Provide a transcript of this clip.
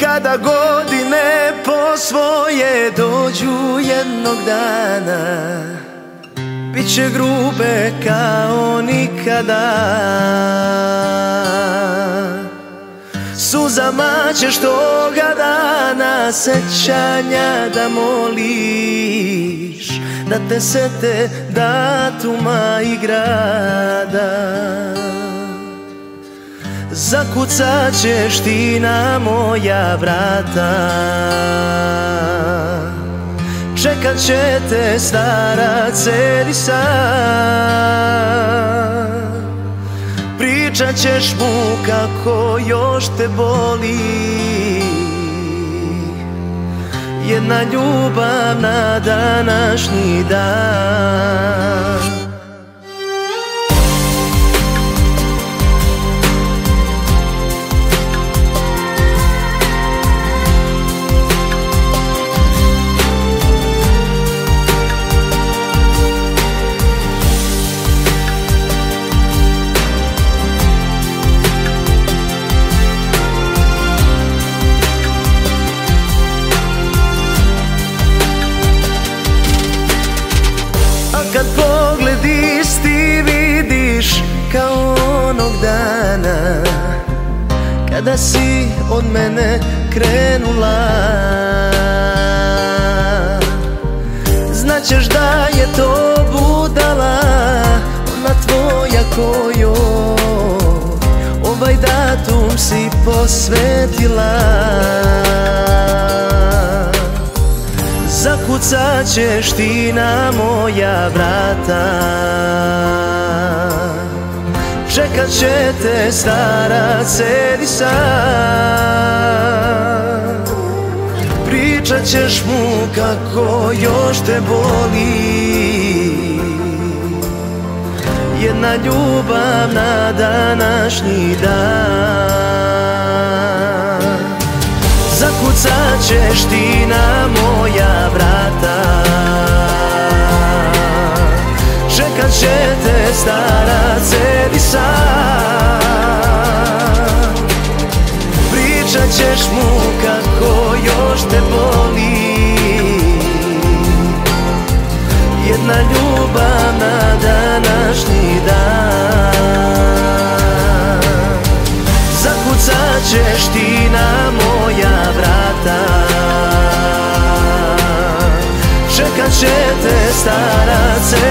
Kada godine po svoje dođu jednog dana Biće grube kao nikada. Suzama ćeš toga dana sećanja da moliš Da te sete datuma i grada Zakucat ćeš ti na moja vrata. Čekat će te stara cerisa Pričat ćeš mu kako još te boli. Jedna ljubav na današnji dan kad pogled isti vidiš kao onog dana. Kada si od mene krenula Znaćeš da je to budala Ona tvoja kojo. Ovaj datum si posvetila Zakucat ćeš ti na moja vrata. Čekat će te stara cerisa Pričat ćeš mu kako još te boli. Jedna ljubav na današnji dan Ćeš ti na moja vrata. Čekat će te stara cerisa Pričat ćeš mu kako još te boli. Jedna ljubav na današnji Čekat će te stara